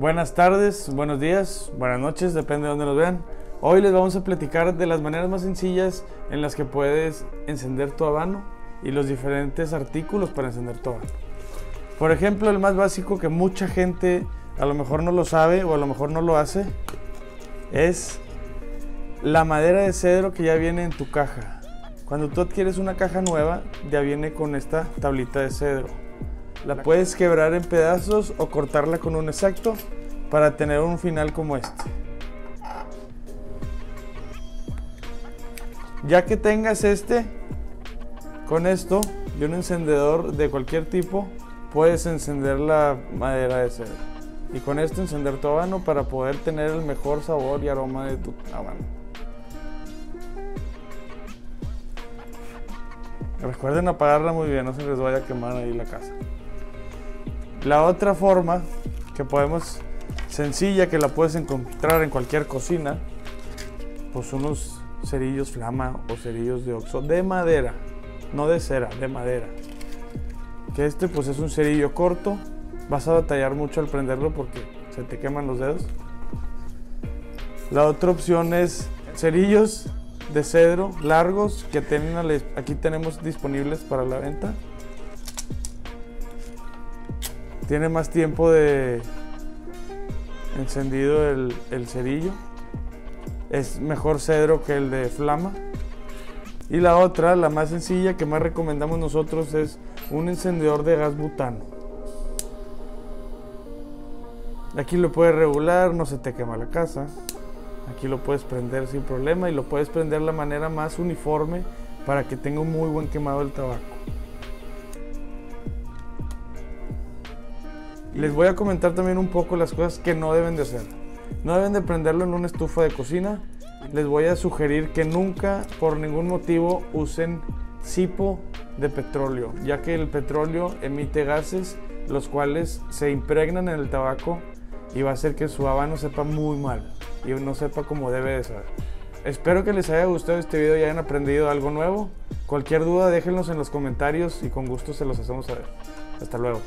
Buenas tardes, buenos días, buenas noches, depende de dónde nos vean. Hoy les vamos a platicar de las maneras más sencillas en las que puedes encender tu habano y los diferentes artículos para encender tu habano. Por ejemplo, el más básico que mucha gente a lo mejor no lo sabe o a lo mejor no lo hace es la madera de cedro que ya viene en tu caja. Cuando tú adquieres una caja nueva, ya viene con esta tablita de cedro. La puedes quebrar en pedazos o cortarla con un exacto para tener un final como este. Ya que tengas este, con esto y un encendedor de cualquier tipo, puedes encender la madera de cedro. Y con esto encender tu habano para poder tener el mejor sabor y aroma de tu habano. Recuerden apagarla muy bien, no se les vaya a quemar ahí la casa. La otra forma que podemos, sencilla, que la puedes encontrar en cualquier cocina, pues unos cerillos flama o cerillos de oxo de madera, no de cera, de madera. Que este pues es un cerillo corto, vas a batallar mucho al prenderlo porque se te queman los dedos. La otra opción es cerillos de cedro largos que aquí tenemos disponibles para la venta. Tiene más tiempo de encendido el, el cerillo. Es mejor cedro que el de flama. Y la otra, la más sencilla que más recomendamos nosotros es un encendedor de gas butano. Aquí lo puedes regular, no se te quema la casa. Aquí lo puedes prender sin problema y lo puedes prender de la manera más uniforme para que tenga un muy buen quemado el tabaco. Les voy a comentar también un poco las cosas que no deben de hacer. No deben de prenderlo en una estufa de cocina. Les voy a sugerir que nunca, por ningún motivo, usen cipo de petróleo, ya que el petróleo emite gases los cuales se impregnan en el tabaco y va a hacer que su habano sepa muy mal y no sepa como debe de ser. Espero que les haya gustado este video y hayan aprendido algo nuevo. Cualquier duda déjenlos en los comentarios y con gusto se los hacemos saber. Hasta luego.